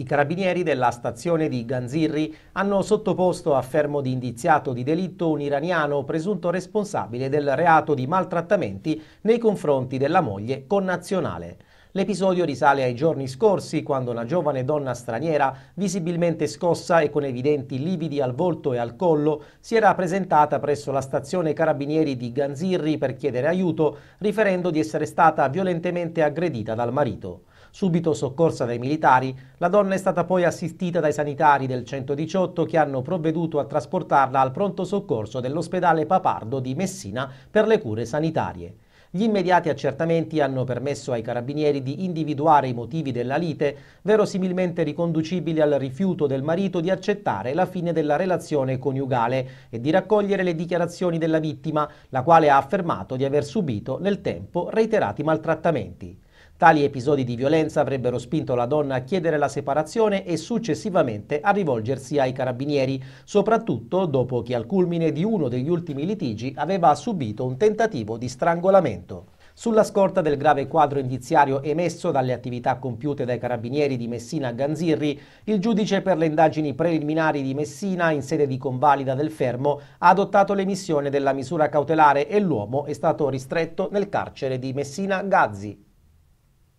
I carabinieri della stazione di Ganzirri hanno sottoposto a fermo di indiziato di delitto un iraniano presunto responsabile del reato di maltrattamenti nei confronti della moglie connazionale. L'episodio risale ai giorni scorsi quando una giovane donna straniera, visibilmente scossa e con evidenti lividi al volto e al collo, si era presentata presso la stazione carabinieri di Ganzirri per chiedere aiuto, riferendo di essere stata violentemente aggredita dal marito. Subito soccorsa dai militari, la donna è stata poi assistita dai sanitari del 118 che hanno provveduto a trasportarla al pronto soccorso dell'ospedale Papardo di Messina per le cure sanitarie. Gli immediati accertamenti hanno permesso ai carabinieri di individuare i motivi della lite, verosimilmente riconducibili al rifiuto del marito di accettare la fine della relazione coniugale e di raccogliere le dichiarazioni della vittima, la quale ha affermato di aver subito nel tempo reiterati maltrattamenti. Tali episodi di violenza avrebbero spinto la donna a chiedere la separazione e successivamente a rivolgersi ai carabinieri, soprattutto dopo che al culmine di uno degli ultimi litigi aveva subito un tentativo di strangolamento. Sulla scorta del grave quadro indiziario emesso dalle attività compiute dai carabinieri di Messina Ganzirri, il giudice per le indagini preliminari di Messina, in sede di convalida del fermo, ha adottato l'emissione della misura cautelare e l'uomo è stato ristretto nel carcere di Messina Gazzi.